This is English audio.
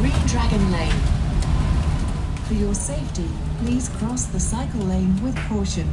Green Dragon Lane. For your safety, please cross the cycle lane with caution.